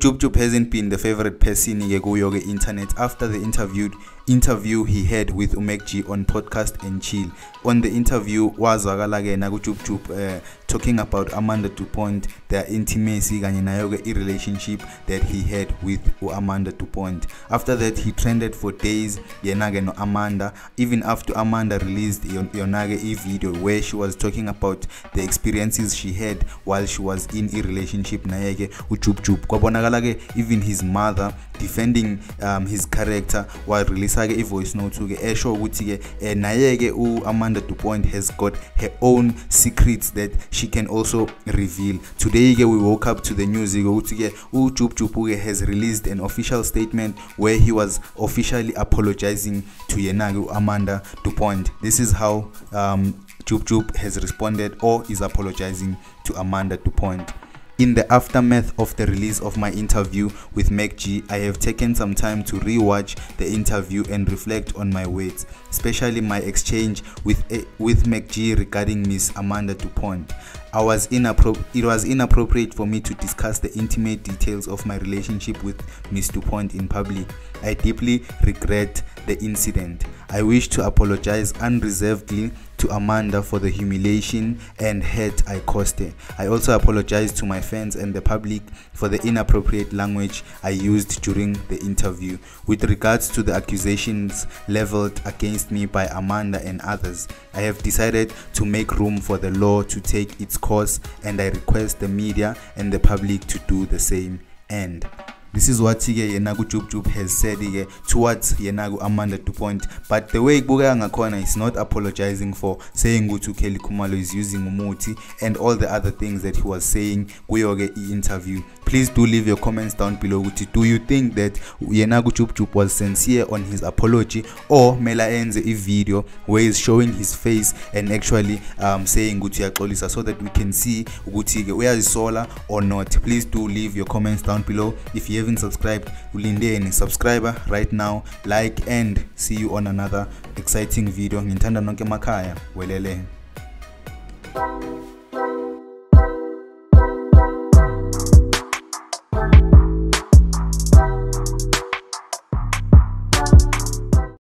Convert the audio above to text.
Jub Jub hasn't been the favorite person kuyo internet after the interviewed interview he had with uMacG on podcast and chill. On the interview wazwakala ke na kuJub Jub uh, talking about Amanda Du-Pont their intimacy kanye nayo ke relationship that he had with Amanda Du-Pont. After that he trended for days yena ke no Amanda even after Amanda released yona ke i video where she was talking about the experiences she had while she was in a relationship naye ke uJub Jub kwabonakala kubonakala ke even his mother defending um, his character wareleasa ke i-voice note ke esho ukuthi ke eh, naye ke u-amanda du-pont has got her own secrets that she can also reveal today ke we woke up to the news ke ukuthi ke ujubjubu ke has released an official statement where he was officially apologizing to yena ke u-amanda du-pont this is how um, Jub has responded or is apologizing to Amanda Du-Pont. In the aftermath of the release of my interview with MacG, I have taken some time to rewatch the interview and reflect on my words, especially my exchange with eh, with MacG regarding Miss Amanda Du-Pont. I was inappro- it was inappropriate for me to discuss the intimate details of my relationship with Miss Du-Pont in public. I deeply regret the incident. I wish to apologize unreservedly to Amanda for the humiliation and hurt I caused her. I also apologize to my fans and the public for the inappropriate language I used during the interview. With regards to the accusations leveled against me by Amanda and others, I have decided to make room for the law to take its course and I request the media and the public to do the same. End. This is what ke yena kujubjub has said ke towards yena ku-amanda dupoint but the way kubukeka ngakhona is not apologizing for saying ukuthi ukelly khumalo is using umuthi and all the other things that he was saying kuyo-ke i-interview. Please do leave your comments down below ukuthi do you think that yena kujubjub was sincere on his apology or mele ayenze i-video where is showing his face and actually um, saying ukuthi uyaxolisa so that we can see ukuthi-ke uyazisola or not. Please do leave your comments down below. If you haven't subscribed ulindeni subscriber right now like and see you on another exciting video. Ngithanda nonke emakhaya welele